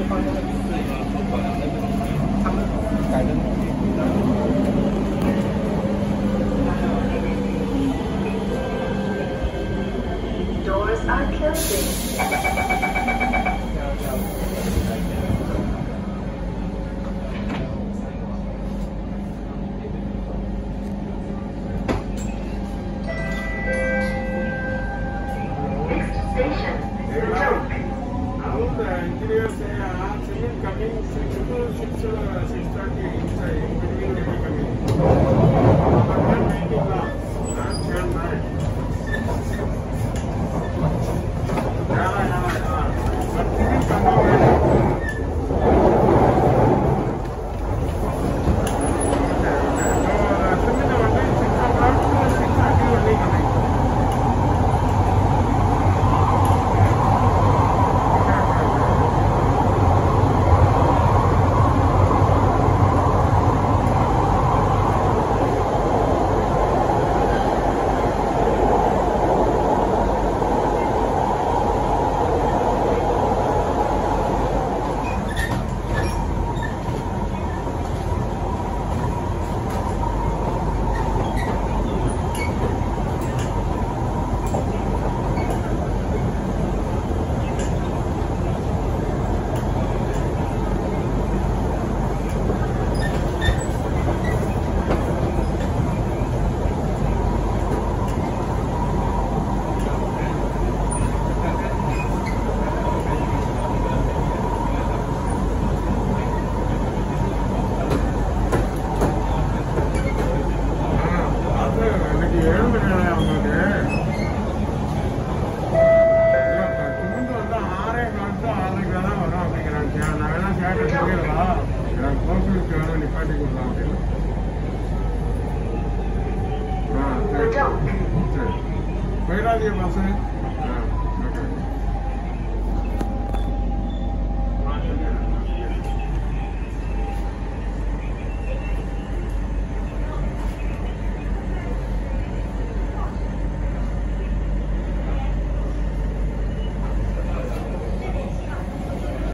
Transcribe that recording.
Doors are closing. Next station, Suzhou. बहुत engineers हैं आज कमिंग शिक्षक शिक्षक शिक्षा की engineering coming Voy a ir a 10.